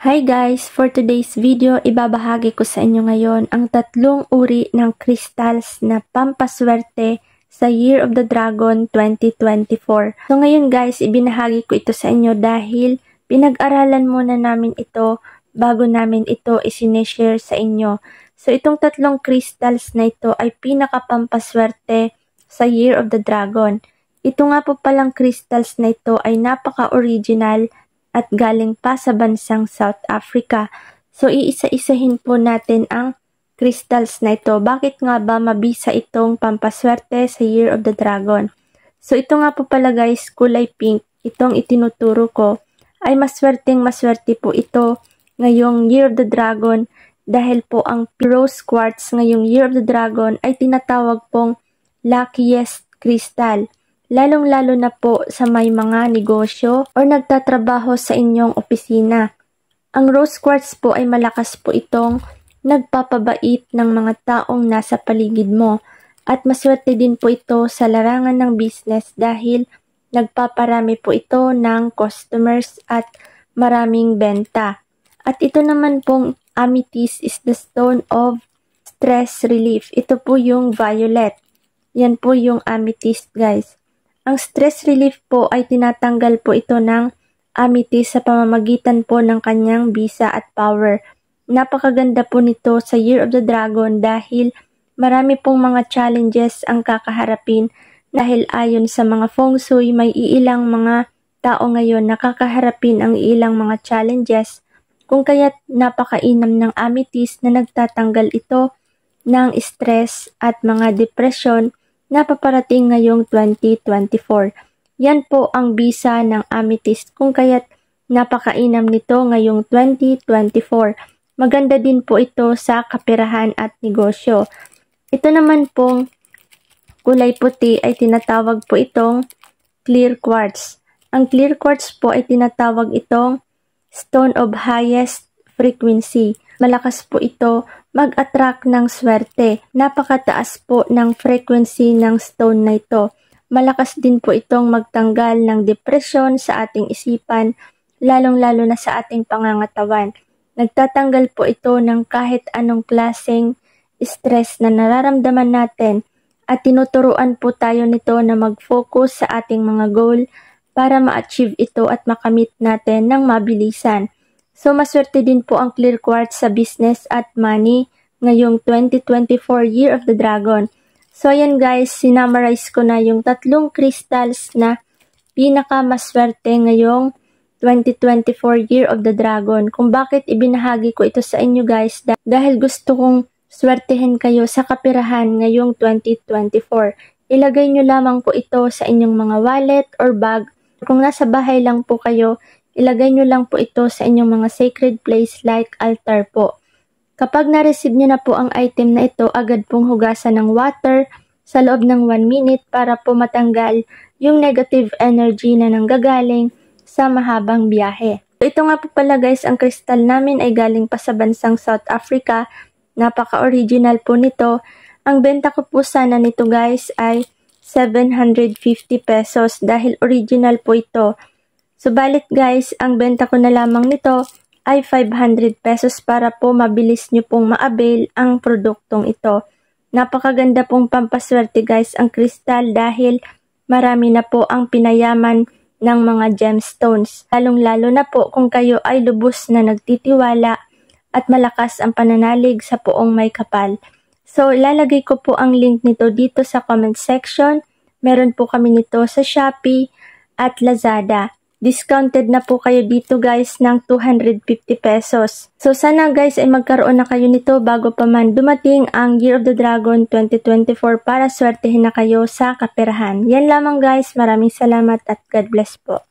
Hi guys! For today's video, ibabahagi ko sa inyo ngayon ang tatlong uri ng crystals na pampaswerte sa Year of the Dragon 2024. So ngayon guys, ibinahagi ko ito sa inyo dahil pinag-aralan muna namin ito bago namin ito isineshare sa inyo. So itong tatlong crystals na ito ay pinakapampaswerte sa Year of the Dragon. Ito nga po palang crystals na ito ay napaka-original at galing pa sa bansang South Africa. So iisa-isahin po natin ang crystals na ito. Bakit nga ba mabisa itong pampaswerte sa Year of the Dragon? So ito nga po pala guys, kulay pink, itong itinuturo ko, ay maswerteng maswerte po ito ngayong Year of the Dragon dahil po ang rose quartz ngayong Year of the Dragon ay tinatawag pong luckiest crystal lalong-lalo na po sa may mga negosyo or nagtatrabaho sa inyong opisina. Ang rose quartz po ay malakas po itong nagpapabait ng mga taong nasa paligid mo at maswerte din po ito sa larangan ng business dahil nagpaparami po ito ng customers at maraming benta. At ito naman pong amethyst is the stone of stress relief. Ito po yung violet. Yan po yung amethyst guys. Ang stress relief po ay tinatanggal po ito ng amethyst sa pamamagitan po ng kanyang bisa at power. Napakaganda po nito sa Year of the Dragon dahil marami pong mga challenges ang kakaharapin dahil ayon sa mga feng shui may iilang mga tao ngayon nakakaharapin ang ilang mga challenges kung kaya't napakainam ng amethyst na nagtatanggal ito ng stress at mga depression na paparating ngayong 2024. Yan po ang bisa ng amethyst kung kaya't napakainam nito ngayong 2024. Maganda din po ito sa kapirahan at negosyo. Ito naman pong kulay puti ay tinatawag po itong clear quartz. Ang clear quartz po ay tinatawag itong stone of highest frequency. Malakas po ito mag-attract ng swerte. Napakataas po ng frequency ng stone na ito. Malakas din po itong magtanggal ng depression sa ating isipan, lalong-lalo na sa ating pangangatawan. Nagtatanggal po ito ng kahit anong klaseng stress na nararamdaman natin at tinuturuan po tayo nito na mag-focus sa ating mga goal para ma-achieve ito at makamit natin ng mabilisan. So maswerte din po ang clear quartz sa business at money ngayong 2024 Year of the Dragon. So ayan guys, sinamarize ko na yung tatlong crystals na pinaka maswerte ngayong 2024 Year of the Dragon. Kung bakit ibinahagi ko ito sa inyo guys dahil gusto kong swertehin kayo sa kapirahan ngayong 2024. Ilagay nyo lamang po ito sa inyong mga wallet or bag. Kung nasa bahay lang po kayo, ilagay nyo lang po ito sa inyong mga sacred place like altar po. Kapag na-receive nyo na po ang item na ito, agad pong hugasan ng water sa loob ng 1 minute para po matanggal yung negative energy na nanggagaling sa mahabang biyahe. Ito nga po pala guys, ang kristal namin ay galing pa sa bansang South Africa. Napaka-original po nito. Ang benta ko po sana nito guys ay 750 pesos dahil original po ito. Subalit guys, ang benta ko na lamang nito ay 500 pesos para po mabilis nyo pong ma-avail ang produktong ito. Napakaganda pong pampaswerte guys ang kristal dahil marami na po ang pinayaman ng mga gemstones. Lalong-lalo na po kung kayo ay lubos na nagtitiwala at malakas ang pananalig sa poong may kapal. So, lalagay ko po ang link nito dito sa comment section. Meron po kami nito sa Shopee at Lazada. Discounted na po kayo dito guys ng 250 pesos. So sana guys ay magkaroon na kayo nito bago pa man dumating ang Year of the Dragon 2024 para swertehin na kayo sa kaperahan. Yan lamang guys. Maraming salamat at God bless po.